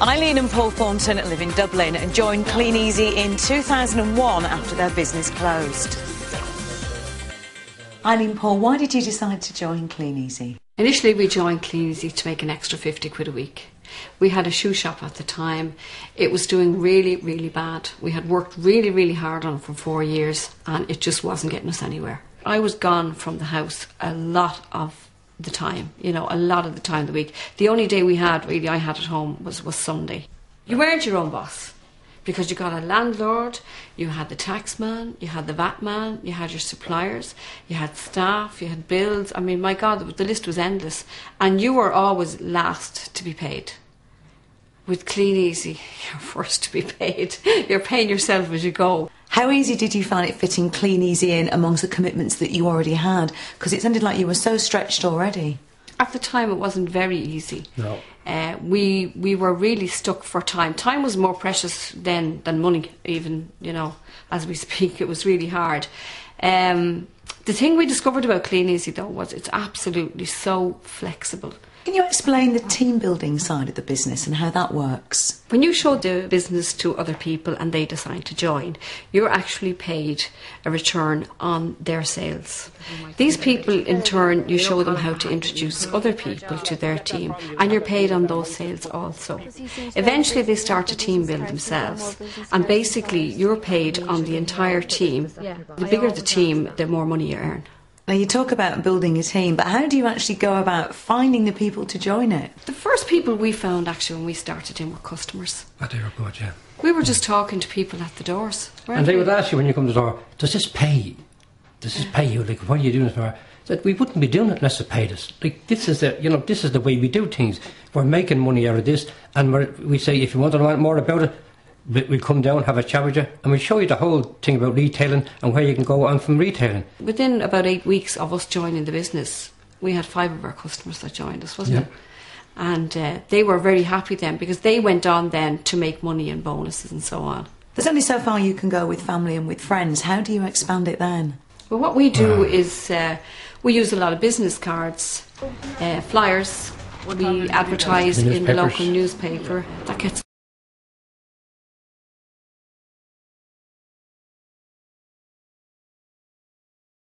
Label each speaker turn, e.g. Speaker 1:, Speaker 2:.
Speaker 1: Eileen and Paul Thornton live in Dublin and joined Kleeneze in 2001 after their business closed. Eileen Paul, why did you decide to join Kleeneze?
Speaker 2: Initially, we joined Kleeneze to make an extra 50 quid a week. We had a shoe shop at the time. It was doing really, really bad. We had worked really, really hard on it for four years and it just wasn't getting us anywhere. I was gone from the house a lot of the time, you know, a lot of the time of the week. The only day we had, really, I had at home was, was Sunday. You weren't your own boss because you got a landlord, you had the tax man, you had the VAT man, you had your suppliers, you had staff, you had bills. I mean, my God, the list was endless. And you were always last to be paid. With Kleeneze, you're first to be paid. You're paying yourself as you go.
Speaker 1: How easy did you find it fitting Kleeneze in amongst the commitments that you already had? Because it sounded like you were so stretched already.
Speaker 2: At the time, it wasn't very easy.
Speaker 3: No.
Speaker 2: Uh, we we were really stuck for time. Time was more precious then than money, even you know, as we speak. It was really hard. Um, the thing we discovered about Kleeneze though was it's absolutely so flexible.
Speaker 1: Can you explain the team building side of the business and how that works?
Speaker 2: When you show the business to other people and they decide to join, you're actually paid a return on their sales. These people, in turn, you show them how to introduce other people to their team, and you're paid on those sales also. Eventually, they start to team build themselves, and basically, you're paid on the entire team. The bigger the team, the more money you earn.
Speaker 1: Now, you talk about building a team, but how do you actually go about finding the people to join it?
Speaker 2: The first people we found actually when we started in were customers.
Speaker 3: But they were good, yeah.
Speaker 2: We were just talking to people at the doors. weren't
Speaker 3: And they
Speaker 2: we?
Speaker 3: would ask you when you come to the door, does this pay? Does this pay you? Like, what are you doing this for? That we wouldn't be doing it unless it paid us. Like, this is the, you know, this is the way we do things. We're making money out of this, and we're, we say, if you want to know more about it, we- we'll come down, have a chat with you, and we'll show you the whole thing about retailing and where you can go on from retailing.
Speaker 2: Within about eight weeks of us joining the business, we had five of our customers that joined us, wasn't
Speaker 3: Yeah.
Speaker 2: it? And uh, they were very happy then because they went on then to make money and bonuses and so on.
Speaker 1: There's only so far you can go with family and with friends. How do you expand it then?
Speaker 2: Well, what we do is uh, we use a lot of business cards, uh, flyers. We advertise
Speaker 3: The
Speaker 2: in the local newspaper.